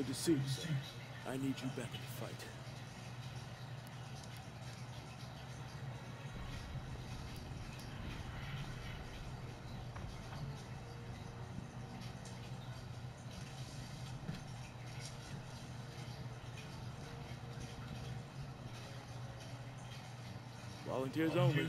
Good to see you, sir. I need you back in the fight. Volunteers only.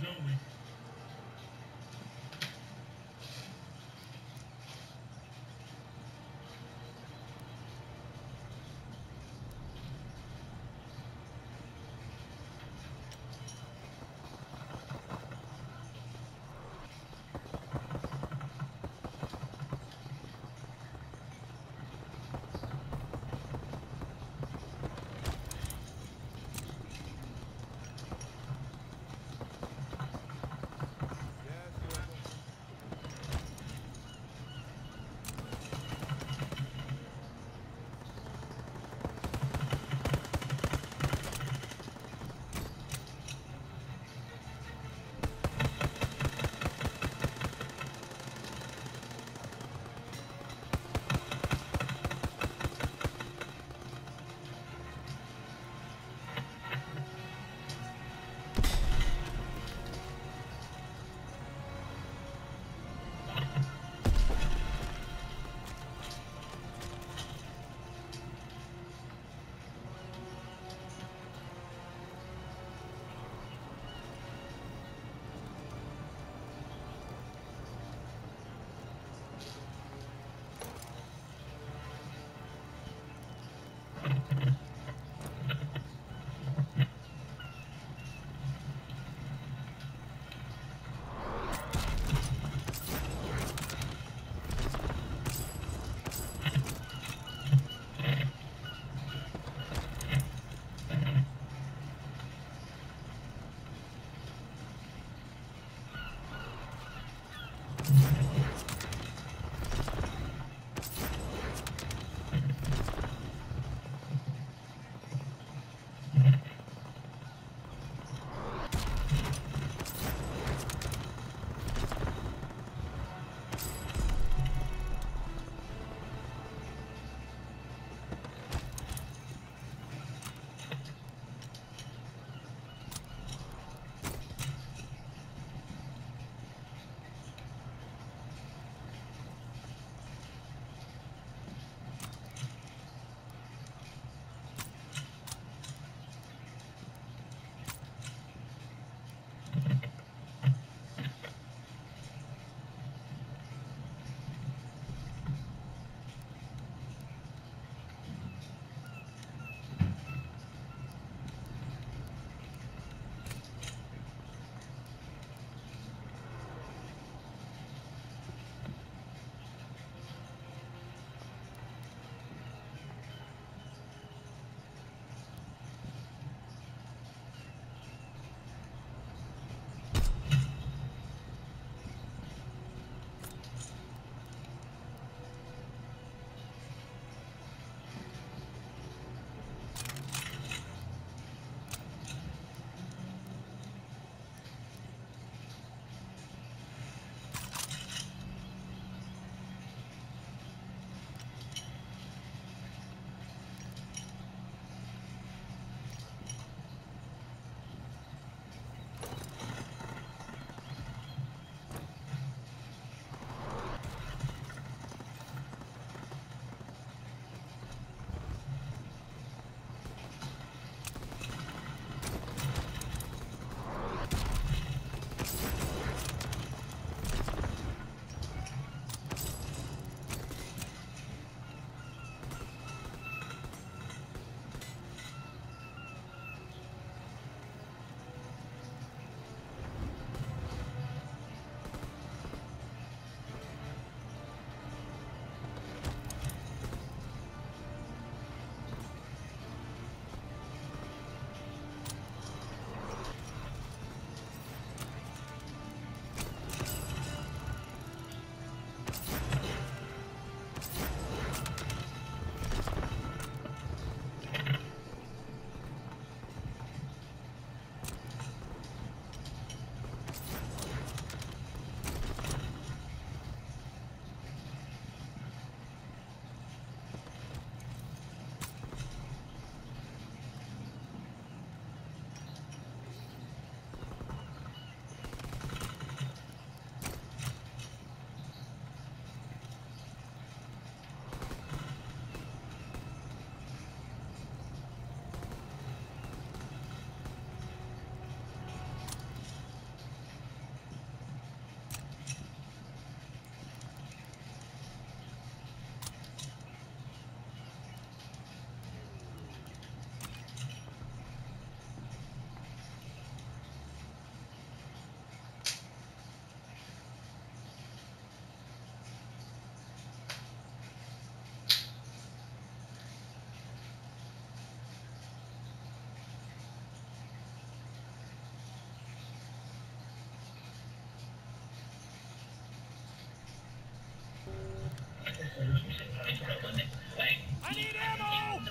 I need ammo!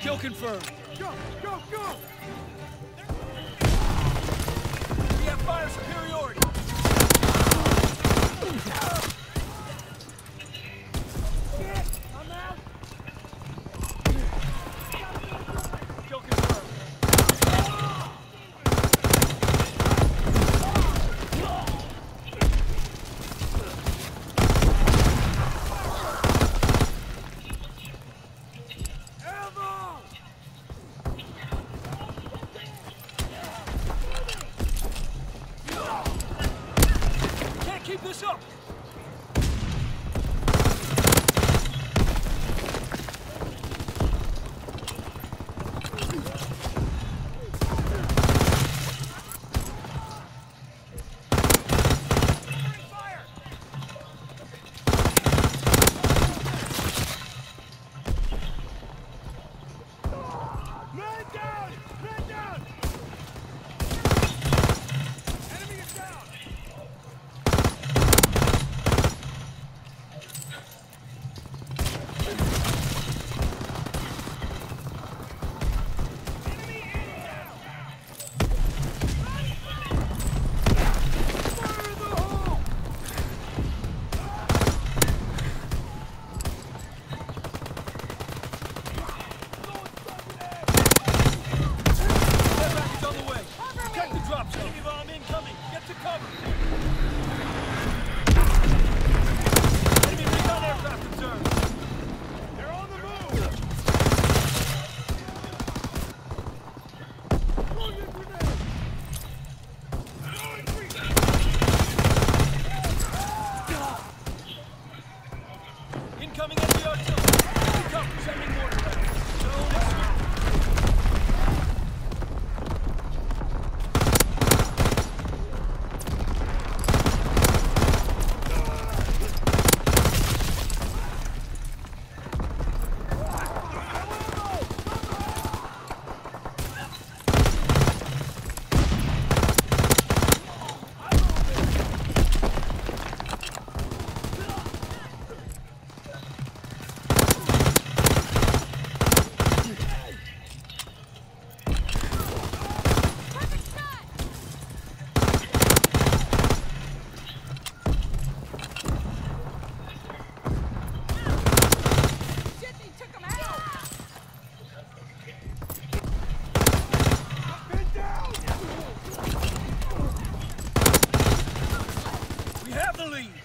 Kill confirmed. Go, go, go! We have fire superiority. us up! sending more. please.